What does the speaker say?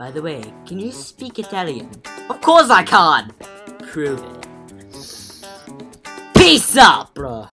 By the way, can you speak Italian? Of course I can! Prove it. Peace out, bro!